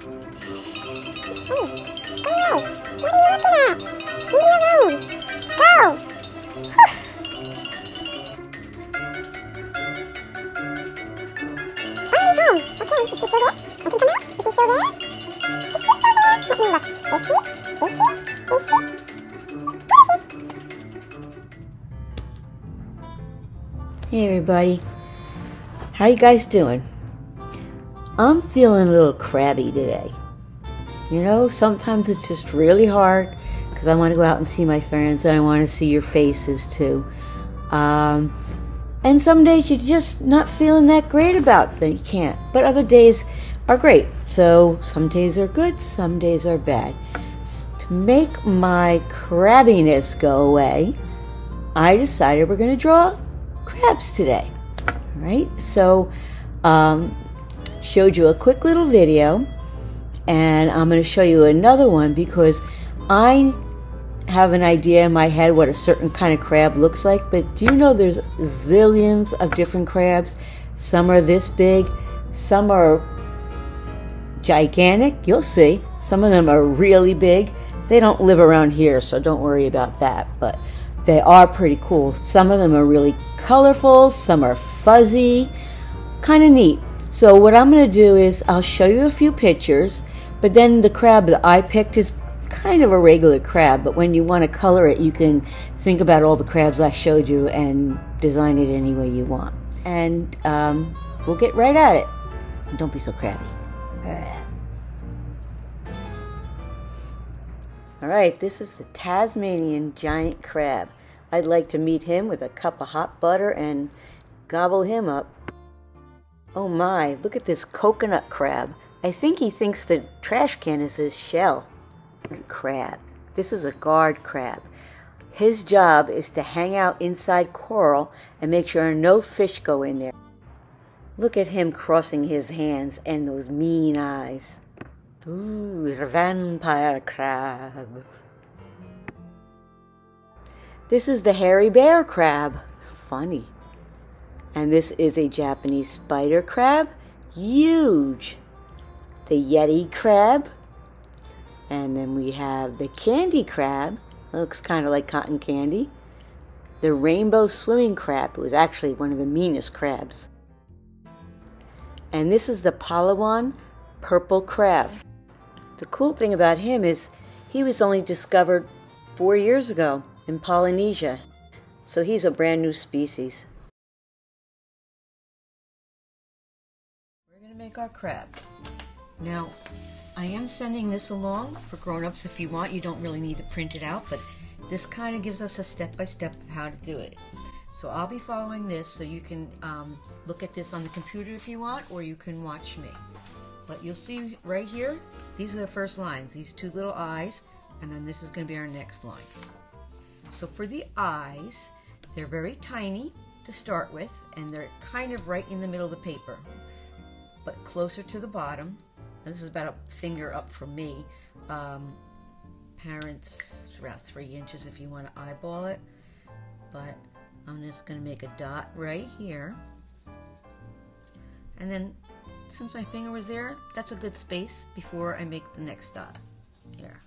Oh, hey, go away. What are you looking at? Leave me alone. Go. Barney's home. Okay, is she still there? I can come out. Is she still there? Is she still there? Let me look. Is she? Is she? Is she? Hey everybody, how you guys doing? I'm feeling a little crabby today. You know, sometimes it's just really hard because I want to go out and see my friends and I want to see your faces too. Um, and some days you're just not feeling that great about that you can't, but other days are great. So some days are good, some days are bad. S- to make my crabbiness go away, I decided we're going to draw crabs today. All right, so um, showed you a quick little video, and I'm going to show you another one because I have an idea in my head what a certain kind of crab looks like. But do you know there's zillions of different crabs? Some are this big, some are gigantic. You'll see. Some of them are really big. They don't live around here, so don't worry about that. But they are pretty cool. Some of them are really colorful, some are fuzzy, kind of neat. So, what I'm going to do is I'll show you a few pictures, but then the crab that I picked is kind of a regular crab, but when you want to color it, you can think about all the crabs I showed you and design it any way you want. And um, we'll get right at it. Don't be so crabby. All right, this is the Tasmanian giant crab. I'd like to meet him with a cup of hot butter and gobble him up. Oh my, look at this coconut crab. I think he thinks the trash can is his shell. Crab. This is a guard crab. His job is to hang out inside coral and make sure no fish go in there. Look at him crossing his hands and those mean eyes. Ooh, vampire crab. This is the hairy bear crab. Funny. And this is a Japanese spider crab. Huge. The yeti crab. And then we have the candy crab. Looks kind of like cotton candy. The rainbow swimming crab. It was actually one of the meanest crabs. And this is the Palawan purple crab. The cool thing about him is he was only discovered four years ago in Polynesia, so he's a brand new species. We're going to make our crab. Now, I am sending this along for grown-ups if you want. You don't really need to print it out, but this kind of gives us a step-by-step of how to do it. So I'll be following this so you can um, look at this on the computer if you want, or you can watch me. But you'll see right here, these are the first lines, these two little eyes, and then this is going to be our next line. So for the eyes, they're very tiny to start with, and they're kind of right in the middle of the paper, but closer to the bottom. And this is about a finger up from me. Um, parents, it's about three inches if you want to eyeball it. But I'm just going to make a dot right here. And then, since my finger was there, that's a good space before I make the next dot. Here,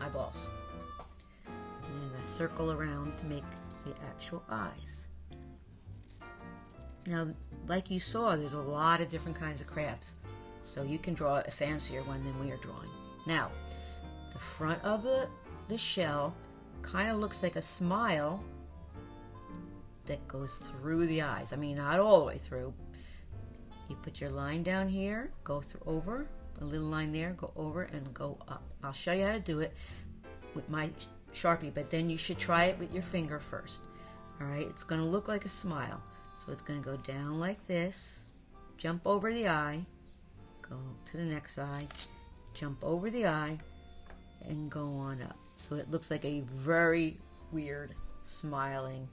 eyeballs and then I circle around to make the actual eyes. Now, like you saw, there's a lot of different kinds of crabs, so you can draw a fancier one than we are drawing. Now, the front of the, the shell kind of looks like a smile that goes through the eyes. I mean, not all the way through. You put your line down here, go through over, a little line there, go over and go up. I'll show you how to do it with my Sharpie, but then you should try it with your finger first. All right, it's going to look like a smile. So it's going to go down like this, jump over the eye, go to the next eye, jump over the eye, and go on up. So it looks like a very weird, smiling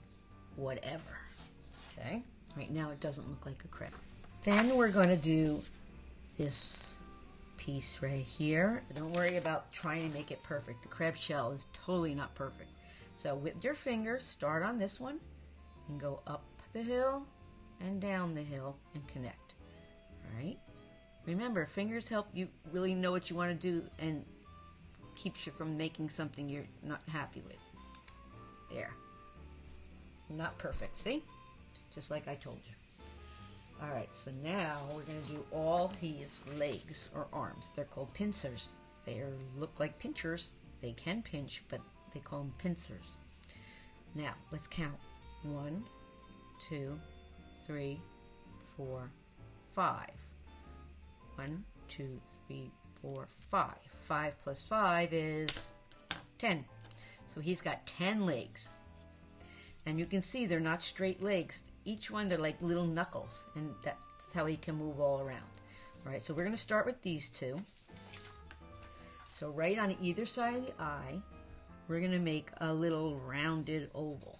whatever. Okay? Right now it doesn't look like a crab. Then we're going to do this piece right here. Don't worry about trying to make it perfect. The crab shell is totally not perfect. So with your fingers, start on this one and go up the hill and down the hill and connect. All right? Remember, fingers help you really know what you want to do and keeps you from making something you're not happy with. There. Not perfect, see? Just like I told you. All right, so now we're going to do all his legs or arms. They're called pincers. They look like pinchers. They can pinch, but they call them pincers. Now, let's count. One, two, three, four, five. One, two, three, four, five. Five plus five is ten. So he's got ten legs. And you can see they're not straight legs. Each one, they're like little knuckles. And that's how he can move all around. All right, so we're going to start with these two. So right on either side of the eye, we're going to make a little rounded oval.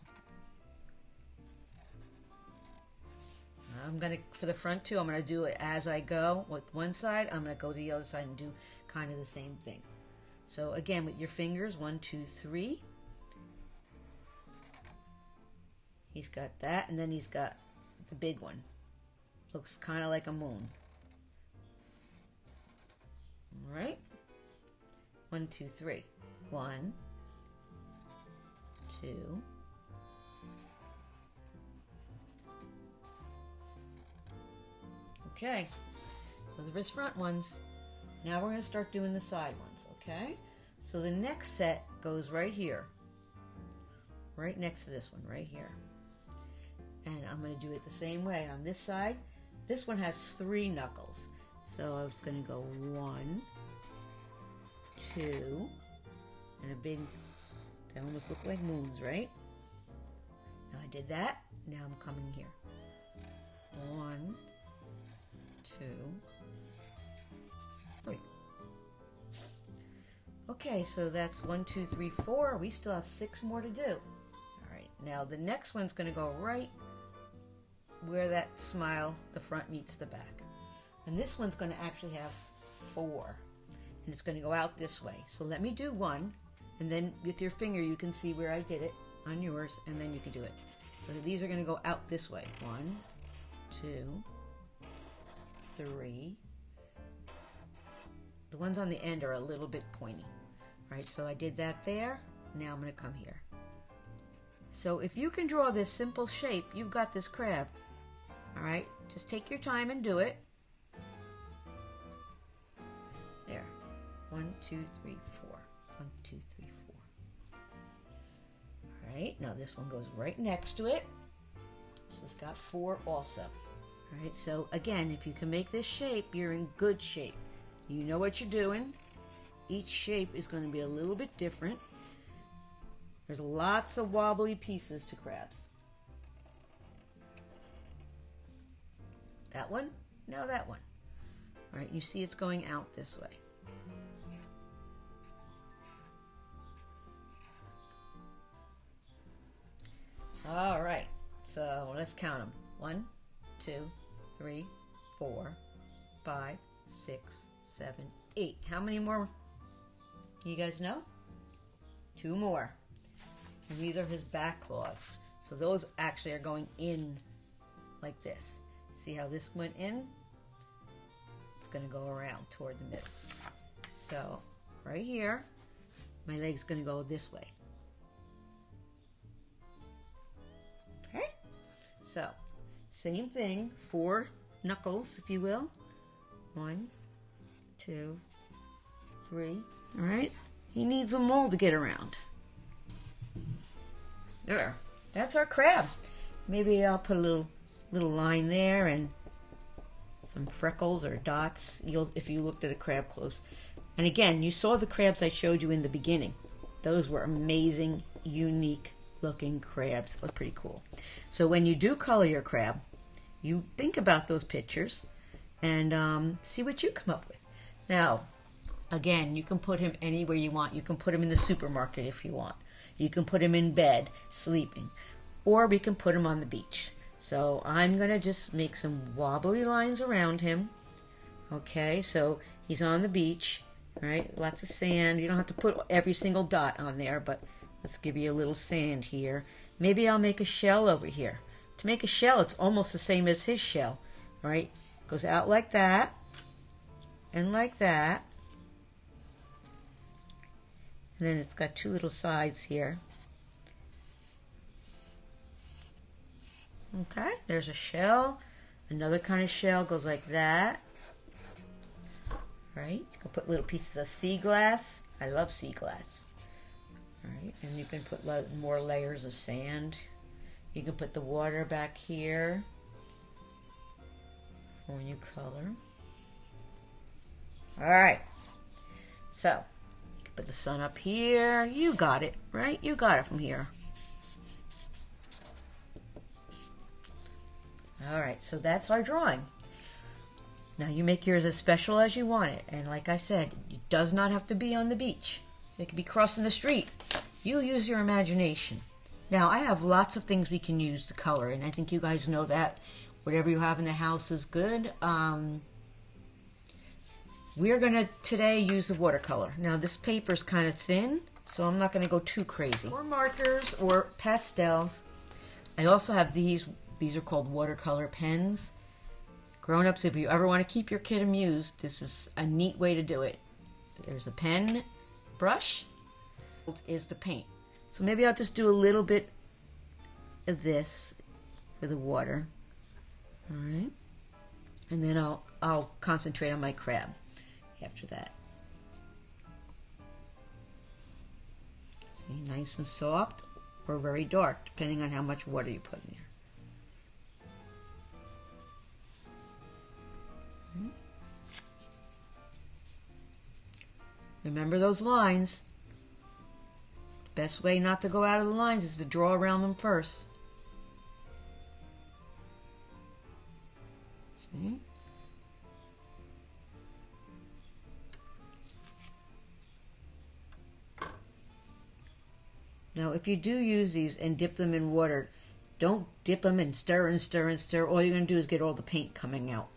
I'm going to, for the front two, I'm going to do it as I go. With one side, I'm going to go to the other side and do kind of the same thing. So again, with your fingers, one, two, three. He's got that, and then he's got the big one. Looks kind of like a moon. All right. One, two, three. One, two, Okay, those are his front ones. Now we're going to start doing the side ones, okay? So the next set goes right here, right next to this one, right here. And I'm going to do it the same way on this side. This one has three knuckles. So it's going to go one, two, and a big, they almost look like moons, right? Now I did that. Now I'm coming here. One, two, three. Okay, so that's one, two, three, four. We still have six more to do. All right, now the next one's going to go right where that smile, the front meets the back. And this one's going to actually have four. And it's going to go out this way. So let me do one. And then with your finger, you can see where I did it on yours. And then you can do it. So these are going to go out this way. One, two, three. The ones on the end are a little bit pointy. Right, so I did that there. Now I'm going to come here. So if you can draw this simple shape, you've got this crab. All right, just take your time and do it. There. One, two, three, four. One, two, three, four. All right, now this one goes right next to it. This has got four also. Right, so again, if you can make this shape, you're in good shape. You know what you're doing. Each shape is going to be a little bit different. There's lots of wobbly pieces to crabs. That one? No, that one. All right, you see it's going out this way. All right, so let's count them. One, two, three, four, five, six, seven, eight. How many more? You guys know? Two more. And these are his back claws. So those actually are going in like this. See how this went in? It's going to go around toward the middle. So right here, my leg's going to go this way. Okay? So, same thing, four knuckles, if you will. One, two, three. All right? He needs them all to get around. There. That's our crab. Maybe I'll put a little little line there and some freckles or dots you'll if you looked at a crab close. And again, you saw the crabs I showed you in the beginning. Those were amazing, unique looking crabs. That was pretty cool. So when you do color your crab, you think about those pictures and um, see what you come up with. Now, again, you can put him anywhere you want. You can put him in the supermarket if you want. You can put him in bed, sleeping. Or we can put him on the beach. So I'm going to just make some wobbly lines around him. Okay, so he's on the beach, right? Lots of sand. You don't have to put every single dot on there, but let's give you a little sand here. Maybe I'll make a shell over here. To make a shell, it's almost the same as his shell, right? Goes out like that, and like that. And then it's got two little sides here. Okay, there's a shell. Another kind of shell goes like that. Right? You can put little pieces of sea glass. I love sea glass. All right, and you can put more layers of sand. You can put the water back here when you color. All right, so you can put the sun up here. You got it, right? You got it from here. All right, so that's our drawing. Now you make yours as special as you want it. And like I said, it does not have to be on the beach. It could be crossing the street. You use your imagination. Now, I have lots of things we can use to color, and I think you guys know that. Whatever you have in the house is good. Um, we're going to today use the watercolor. Now, this paper is kind of thin, so I'm not going to go too crazy. Or markers or pastels. I also have these. These are called watercolor pens. Grown-ups, if you ever want to keep your kid amused, this is a neat way to do it. There's a pen brush is the paint. So maybe I'll just do a little bit of this for the water. All right. And then I'll I'll concentrate on my crab after that. See, nice and soft or very dark, depending on how much water you put in there. Remember those lines. Best way not to go out of the lines is to draw around them first. See? Now, if you do use these and dip them in water, don't dip them and stir and stir and stir. All you're going to do is get all the paint coming out.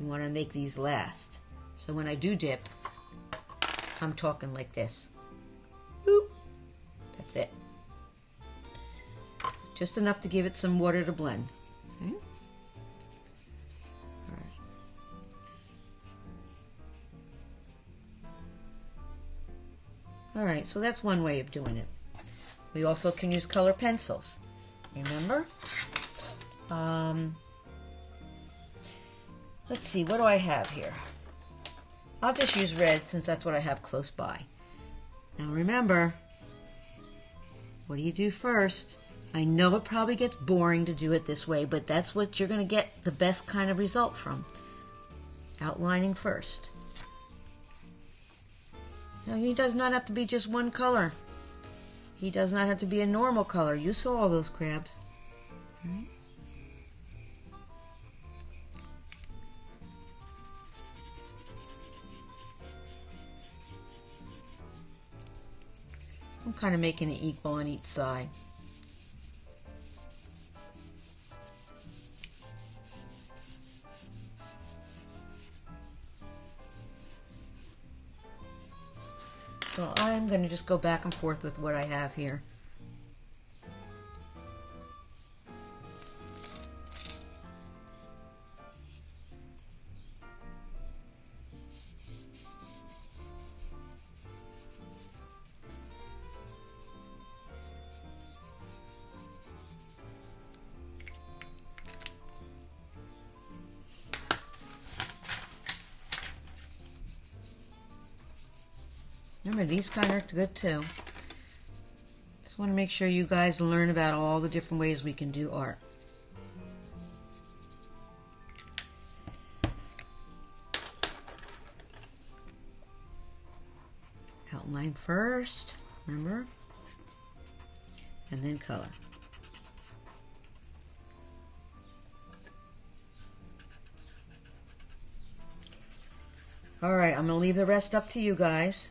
You want to make these last. So when I do dip, I'm talking like this. That's it. Just enough to give it some water to blend. Okay. All right. All right, so that's one way of doing it. We also can use color pencils. Remember? Um, let's see, what do I have here? I'll just use red since that's what I have close by. Now remember, what do you do first? I know it probably gets boring to do it this way, but that's what you're going to get the best kind of result from. Outlining first. Now he does not have to be just one color. He does not have to be a normal color. You saw all those crabs. Kind of making it equal on each side. So I'm going to just go back and forth with what I have here. Remember, these kind of good too. Just want to make sure you guys learn about all the different ways we can do art. Outline first, remember? And then color. All right, I'm going to leave the rest up to you guys.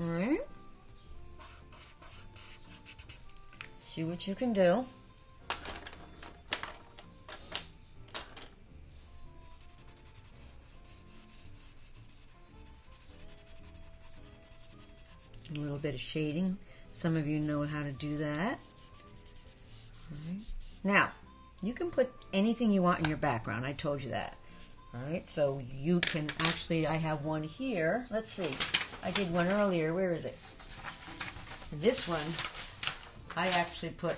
All right. See what you can do. A little bit of shading. Some of you know how to do that. Now, you can put anything you want in your background. I told you that. All right, so you can actually, I have one here. Let's see. I did one earlier. Where is it? This one, I actually put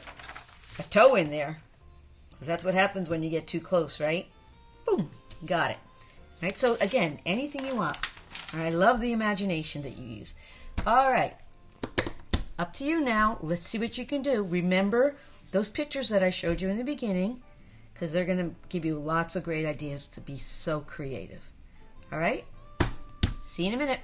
a toe in there. Because that's what happens when you get too close, right? Boom, got it. Right, so again, anything you want. I love the imagination that you use. All right, up to you now. Let's see what you can do. Remember those pictures that I showed you in the beginning because they're going to give you lots of great ideas to be so creative. All right? See you in a minute.